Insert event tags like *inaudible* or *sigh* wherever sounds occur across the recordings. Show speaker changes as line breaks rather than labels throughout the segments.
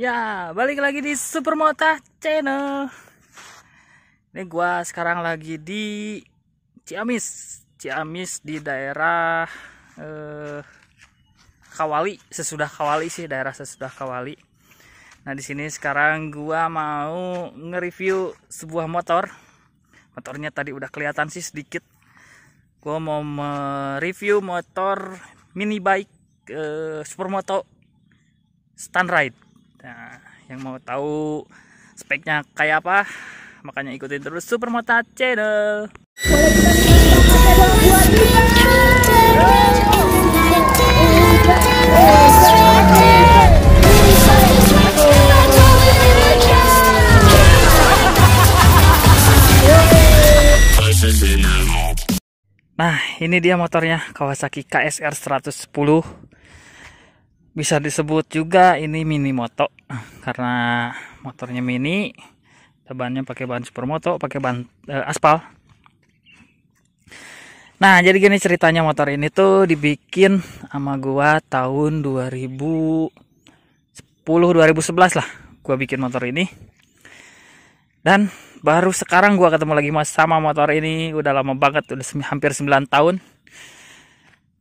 Ya, balik lagi di Supermota Channel. Ini gua sekarang lagi di Ciamis. Ciamis di daerah eh, Kawali, sesudah Kawali sih, daerah sesudah Kawali. Nah, di sini sekarang gua mau nge-review sebuah motor. Motornya tadi udah kelihatan sih sedikit. Gua mau mereview motor mini bike eh, Supermoto Stanride. Nah, yang mau tahu speknya kayak apa, makanya ikutin terus Supermota Channel. Nah, ini dia motornya Kawasaki KSR 110. Bisa disebut juga ini mini moto karena motornya mini. Bannya pakai bahan supermoto, pakai ban eh, aspal. Nah, jadi gini ceritanya motor ini tuh dibikin sama gua tahun 2010 2011 lah. Gua bikin motor ini. Dan baru sekarang gua ketemu lagi sama motor ini udah lama banget udah hampir 9 tahun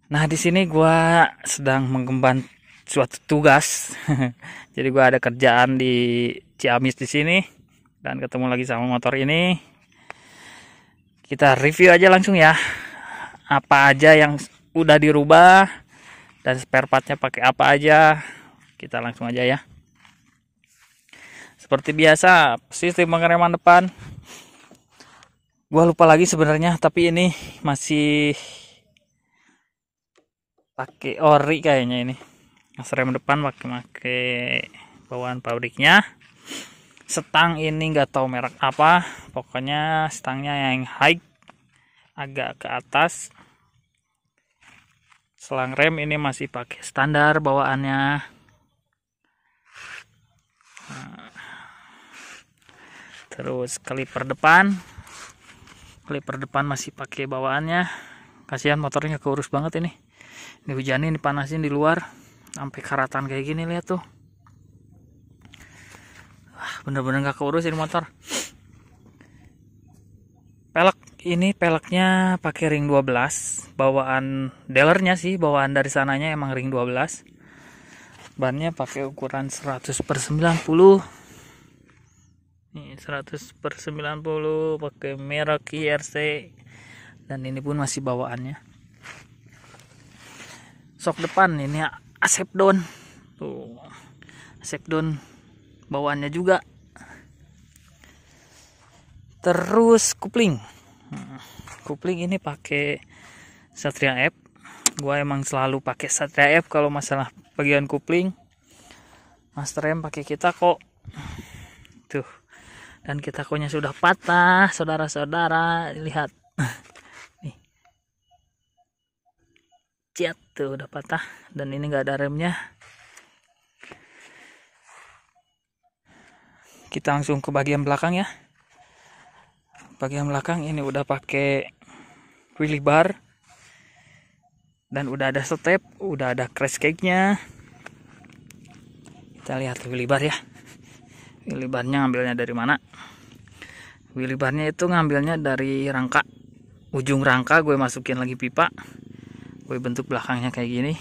nah di sini gua sedang mengemban suatu tugas. *laughs* Jadi gua ada kerjaan di Ciamis di sini dan ketemu lagi sama motor ini. Kita review aja langsung ya. Apa aja yang udah dirubah dan spare partnya pakai apa aja kita langsung aja ya. Seperti biasa sistem pengereman depan. Gua lupa lagi sebenarnya tapi ini masih pakai ori kayaknya ini mas rem depan pakai pakai bawaan pabriknya. Setang ini nggak tahu merek apa. Pokoknya stangnya yang high agak ke atas. Selang rem ini masih pakai standar bawaannya. Nah, terus kaliper depan. Kaliper depan masih pakai bawaannya. Kasihan motornya keurus banget ini. Ini hujanin dipanasin di luar sampai karatan kayak gini lihat tuh. Wah, bener-bener gak keurus ini motor. Pelek ini peleknya pakai ring 12 bawaan dealernya sih bawaan dari sananya emang ring 12 bannya pakai ukuran 100 per 90 ini 100 per 90 pakai merek IRC dan ini pun masih bawaannya. Sok depan ini asep don tuh. Asep don bawaannya juga. Terus kupling. Kupling ini pakai Satria F gua emang selalu pakai Satria F kalau masalah bagian kupling. Master M pakai kita kok. Tuh. Dan kita konya sudah patah saudara-saudara lihat *laughs* nih ciat tuh udah patah dan ini enggak ada remnya. Kita langsung ke bagian belakang ya. Bagian belakang ini udah pakai wheelie bar dan udah ada step udah ada crash cake nya kita lihat wheelie bar ya. Wheelie barnya ngambilnya dari mana? Wheelie barnya itu ngambilnya dari rangka ujung rangka gue masukin lagi pipa gue bentuk belakangnya kayak gini.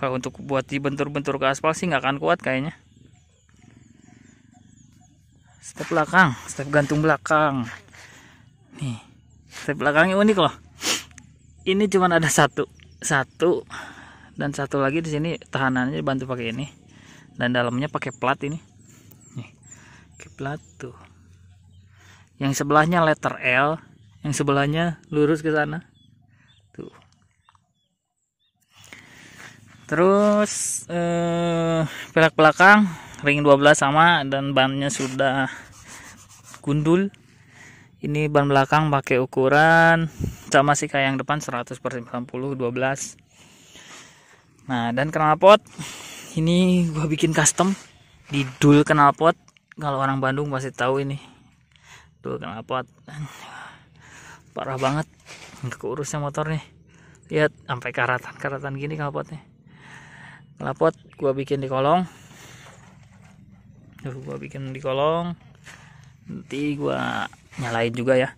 Kalau untuk buat dibentur-bentur ke aspal sih nggak akan kuat kayaknya. Step belakang step gantung belakang. Nih step belakangnya unik loh. Ini cuman ada satu satu dan satu lagi di sini tahanannya bantu pakai ini. Dan dalamnya pakai plat ini. Nih pakai plat tuh. Yang sebelahnya letter L yang sebelahnya lurus ke sana. Tuh. Terus eh, pelak belakang ring 12 sama dan bannya sudah gundul. Ini ban belakang pakai ukuran sama sih kayak yang depan 100 per 90 12 nah dan knalpot ini gua bikin custom di dul knalpot. Kalau orang Bandung pasti tahu ini. Dul knalpot parah banget keurusnya motor nih lihat sampai karatan karatan gini knalpotnya Knalpot gua bikin di kolong. Tuh gua bikin di kolong. Nanti gua nyalain juga ya.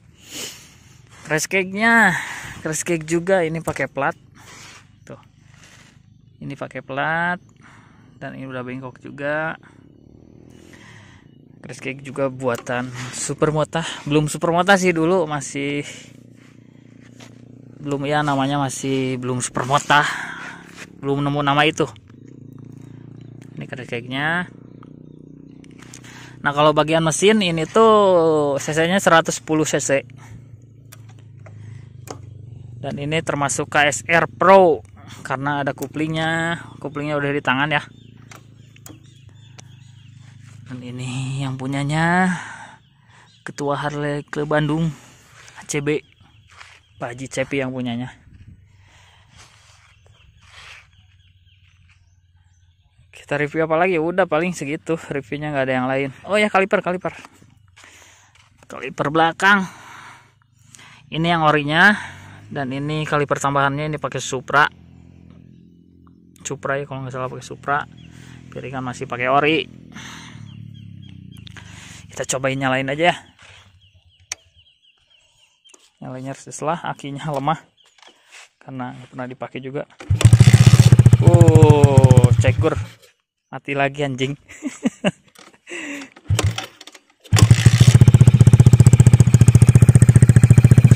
Crash cake-nya, crash cake juga ini pakai plat. Tuh. Ini pakai plat dan ini udah bengkok juga. Crash cake juga buatan Supermota. Belum Supermota sih dulu masih belum ya namanya masih belum Supermota. Belum nemu nama itu. Ini crash cake-nya. Nah, kalau bagian mesin ini tuh cc-nya 110 cc. Dan ini termasuk KSR Pro karena ada kuplingnya. Kuplingnya udah di tangan ya dan ini yang punyanya ketua Harley ke Bandung ACB Pak Haji Cepi yang punyanya. Kita review apa lagi? Udah paling segitu reviewnya nggak ada yang lain. Oh ya kaliper kaliper. Kaliper belakang. Ini yang orinya dan ini kaliper tambahannya ini pakai Supra. Supra ya kalau nggak salah pakai Supra. Piringan masih pakai ori kita cobain nyalain aja ya. Nyalainnya setelah akinya lemah. Karena pernah dipakai juga. Uh cekur mati lagi anjing. *laughs*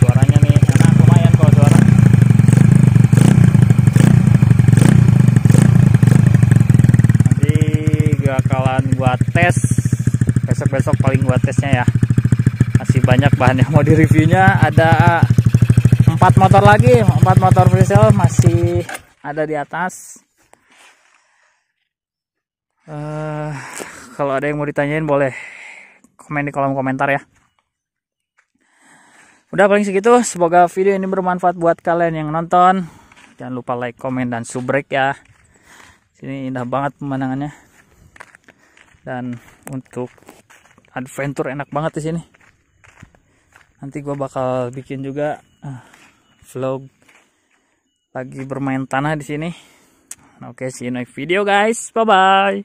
Suaranya nih lumayan suara. Nanti gak buat tes besok paling gua tesnya ya. Masih banyak bahan yang mau di reviewnya ada empat motor lagi. Empat motor freestyle masih ada di atas. Uh, kalau ada yang mau ditanyain boleh komen di kolom komentar ya. Udah paling segitu. Semoga video ini bermanfaat buat kalian yang nonton. Jangan lupa like komen dan subrek ya. Sini indah banget pemandangannya. Dan untuk adventure enak banget di sini. Nanti gue bakal bikin juga uh, vlog lagi bermain tanah di sini. Oke okay, see you next video guys. Bye bye